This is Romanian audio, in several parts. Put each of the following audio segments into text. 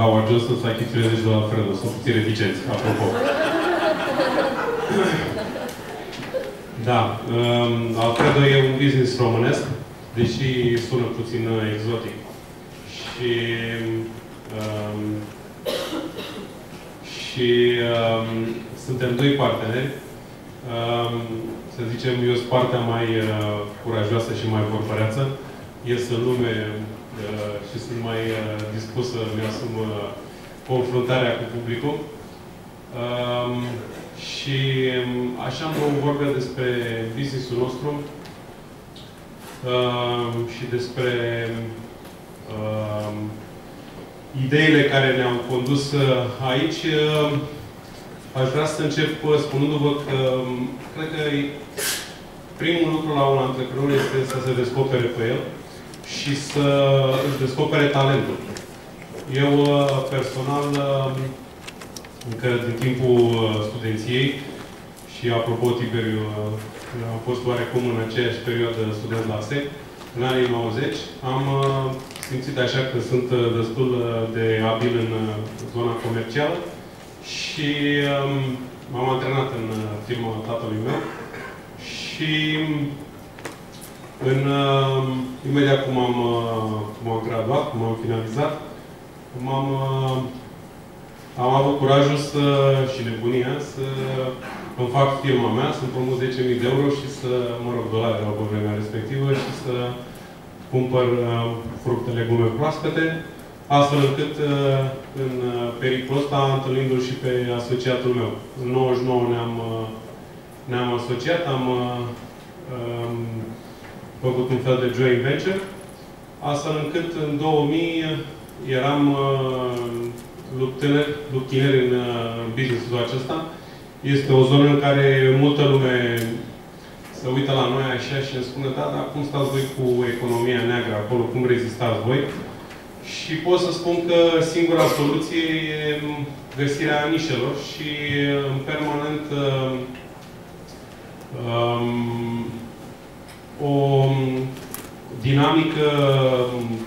Howard Johnson să achiziționeze și de la Alfredo. Sunt puțin reticenți, apropo. da. Um, Alfredo e un business românesc, deși sună puțin uh, exotic. Și um, și um, suntem doi parteneri. Um, să zicem, eu sunt partea mai uh, curajoasă și mai vorbăreață. Ies în lume uh, și sunt mai uh, dispusă, mi-asum uh, confruntarea cu publicul. Um, și um, așa am două vorbe despre business-ul nostru um, și despre um, ideile care ne-au condus uh, aici. Uh, aș vrea să încep uh, spunându-vă că um, cred că primul lucru la un antreprenor este să se descopere pe el și să își descopere talentul. Eu personal, încă din timpul studenției, și apropo, Tiberiu, am fost oarecum în aceeași perioadă student la SEC, în anii 90, am simțit așa că sunt uh, destul uh, de abil în uh, zona comercială și um, m-am antrenat în firma tatălui meu și în, imediat cum am, cum am graduat, cum am finalizat, am am avut curajul să, și nebunia să îmi fac firma mea, să împrumut 10.000 de euro și să, mă rog, dolari la vremea respectivă și să cumpăr uh, fructe, legume proaspete, astfel încât uh, în uh, pericolul ăsta, întâlnindu-l și pe asociatul meu. În 99 ne-am uh, ne-am asociat, am uh, um, făcut un fel de joint venture, astfel încât în 2000 eram uh, luptineri, luptineri în uh, business-ul acesta. Este o zonă în care multă lume se uită la noi așa și îmi spune, da, dar cum stați voi cu economia neagră acolo, cum rezistați voi? Și pot să spun că singura soluție e găsirea nișelor și în permanent um, o dinamică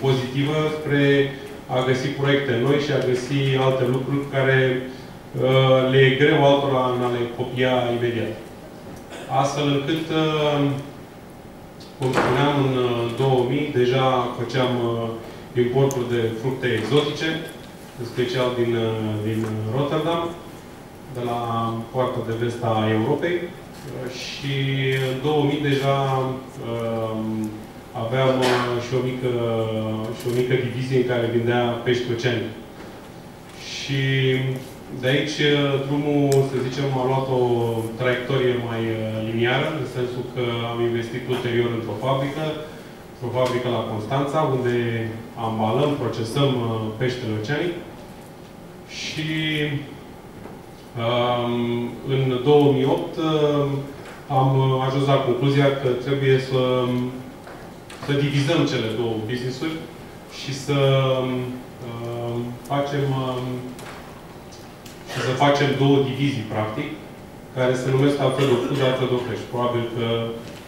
pozitivă spre a găsi proiecte noi și a găsi alte lucruri care uh, le e greu altora în a le copia imediat. Astfel încât, uh, cum spuneam, în 2000 uh, deja făceam uh, importuri de fructe exotice, în special din, din Rotterdam, de la poarta de vest a Europei. Și în 2000 deja aveam și o mică, și o mică divizie în care vindea pești oceani. Și de aici, uh, drumul, să zicem, a luat o traiectorie mai uh, liniară, în sensul că am investit ulterior într-o fabrică, într-o fabrică la Constanța, unde ambalăm, procesăm uh, peștele oceanic. Și um, în 2008 am ajuns la concluzia că trebuie să, să divizăm cele două business-uri și să um, facem um, și să facem două divizii, practic, care se numesc Alfredo Food, Alfredo Fresh. Probabil că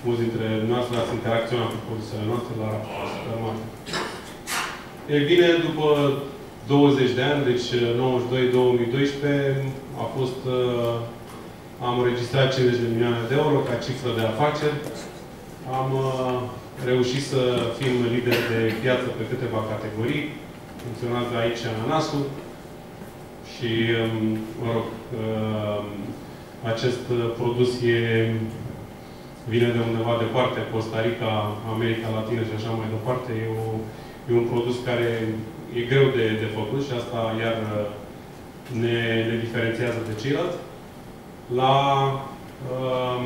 mulți dintre noastre ați interacționat cu produsele noastre la supermarket. E bine, după 20 de ani, deci 92-2012, a fost, uh, am înregistrat 50 de milioane de euro ca cifră de afaceri. Am uh, reușit să fim lideri de piață pe câteva categorii. Funcționează aici ananasul, și, um, mă rog, um, acest produs e, vine de undeva departe, Costa Rica, America Latină și așa mai departe. E, o, e un produs care e greu de, de făcut și asta iar ne, ne diferențiază de ceilalți. La, um,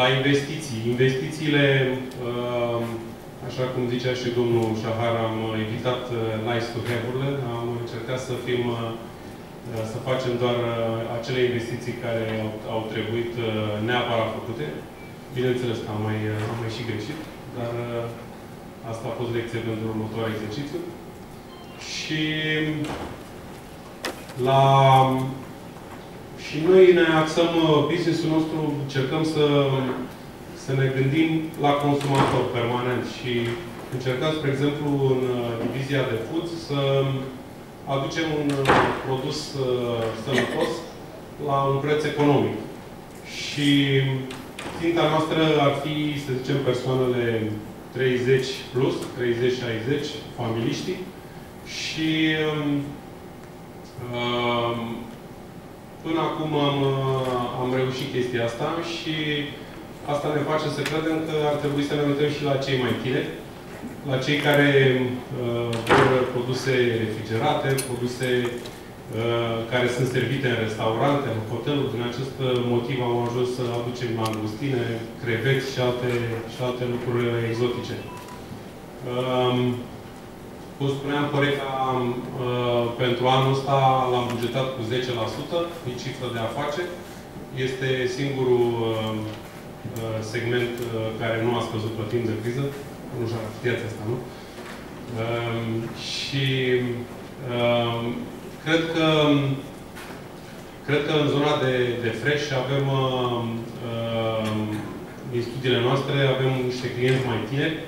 la investiții. Investițiile um, Așa cum zicea și domnul Șahar, am evitat uh, nice to have-urile, am încercat să fim, uh, uh, să facem doar acele investiții care au, au trebuit neapărat făcute. Bineînțeles că am mai, am mai și greșit, dar asta a fost lecție pentru următoarea exercițiu. Și la și noi ne axăm business-ul nostru, încercăm să să ne gândim la consumator permanent și Încercăm, spre exemplu, în divizia de food să aducem un produs sănătos la un preț economic. Și ținta noastră ar fi, să zicem, persoanele 30 plus, 30-60, familiștii. Și um, până acum am, am reușit chestia asta și asta ne face să credem că ar trebui să ne uităm și la cei mai tineri, la cei care uh, vor produse refrigerate, produse uh, care sunt servite în restaurante, în hoteluri. Din acest motiv am ajuns să aducem mangustine, creveți și alte, și alte lucruri exotice. Um, cum spuneam, Coreca uh, pentru anul ăsta l-am bugetat cu 10%, e cifră de afaceri. Este singurul uh, uh, segment uh, care nu a scăzut pe timp de criză. Nu știu, știați asta, nu? Uh, și uh, cred că cred că în zona de, de fresh avem uh, uh, din studiile noastre avem niște clienți mai tineri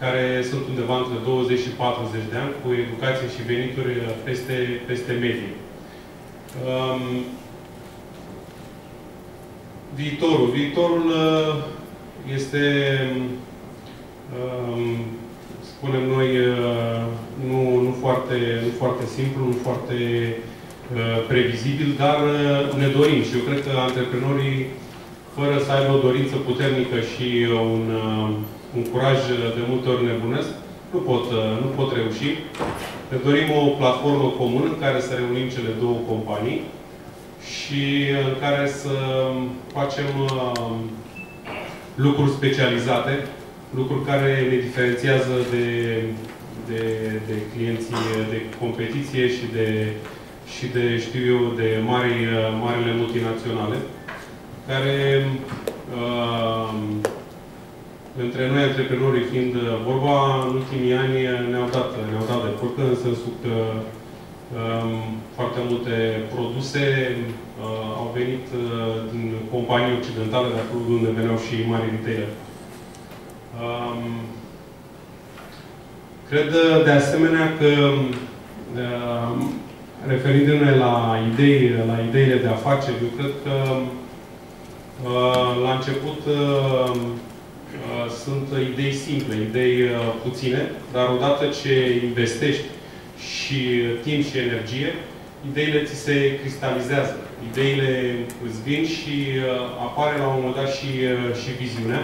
care sunt undeva între 20 și 40 de ani, cu educație și venituri uh, peste, peste medie. Um, viitorul. Viitorul uh, este, um, spunem noi, uh, nu, nu, foarte, nu foarte simplu, nu foarte uh, previzibil, dar uh, ne dorim și eu cred că antreprenorii, fără să aibă o dorință puternică și un uh, un curaj de multe ori nebunesc, nu pot, nu pot reuși. Ne dorim o platformă comună în care să reunim cele două companii și în care să facem uh, lucruri specializate, lucruri care ne diferențiază de, de, de clienții de competiție și de, și de, știu eu, de mari, marile multinaționale, care uh, între noi, antreprenorii fiind uh, vorba, în ultimii ani ne-au dat, ne dat de furcă, în sensul că um, foarte multe produse uh, au venit uh, din companii occidentale, de acolo unde veneau și mari retailer. Um, cred de asemenea că uh, referindu-ne la idei, la ideile de afaceri, eu cred că uh, la început uh, Uh, sunt idei simple, idei uh, puține, dar odată ce investești și timp și energie, ideile ți se cristalizează. Ideile îți vin și uh, apare la un moment dat și, și viziunea.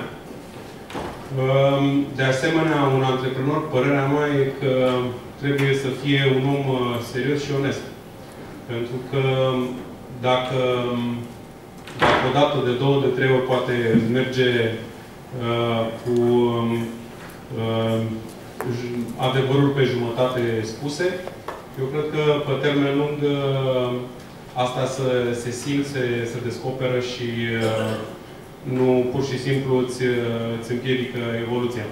Um, de asemenea, un antreprenor, părerea mea e că trebuie să fie un om serios și onest. Pentru că dacă, dacă odată, de două, de trei ori poate merge Uh, cu uh, adevărul pe jumătate spuse. Eu cred că pe termen lung uh, asta să se simt, se, se descoperă și nu pur și simplu îți, îți împiedică evoluția.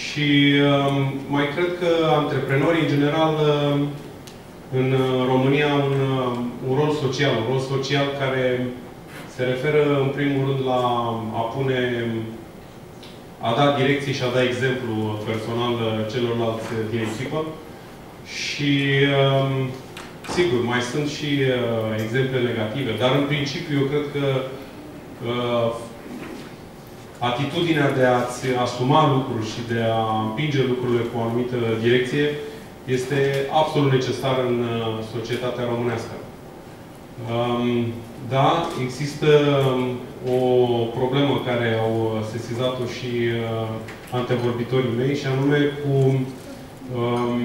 Și mai cred că antreprenorii, în general, în România, au un, un rol social, un rol social care se referă, în primul rând, la a pune, a da direcție și a da exemplu personal celorlalți din echipă. Și, um, sigur, mai sunt și uh, exemple negative, dar, în principiu, eu cred că uh, atitudinea de a-ți asuma lucruri și de a împinge lucrurile cu o anumită direcție este absolut necesară în uh, societatea românească. Um, da, există um, o problemă care au sesizat-o și uh, antevorbitorii mei, și anume cu um,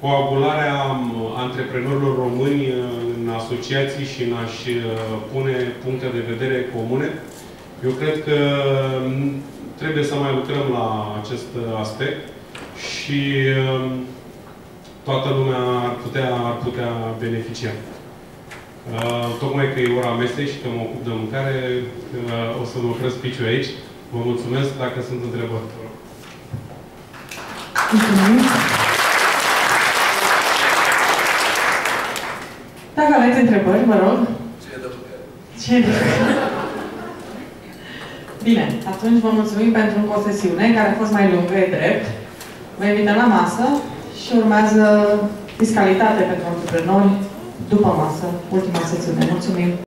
coagularea um, antreprenorilor români uh, în asociații și în a-și uh, pune puncte de vedere comune. Eu cred că um, trebuie să mai lucrăm la acest aspect și um, toată lumea ar putea, ar putea beneficia. Uh, tocmai că e ora mesei și că mă ocup de mâncare, uh, o să mă opresc piciul aici. Vă mulțumesc dacă sunt întrebări. Mulțumim. Dacă aveți întrebări, vă rog. Ce de Ce de Bine, atunci vă mulțumim pentru încă o sesiune care a fost mai lungă, e drept. Vă invităm la masă și urmează fiscalitate pentru antreprenori după masă, ultima sesiune. Mulțumim!